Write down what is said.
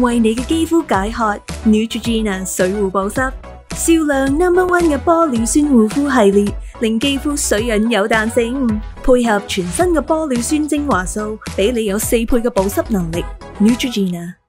为你嘅肌肤解渴，Neutrogena 水护保湿，少量 Number One 嘅玻尿酸护肤系列，令肌肤水润有弹性，配合全新嘅玻尿酸精华素，俾你有四倍嘅保湿能力，Neutrogena。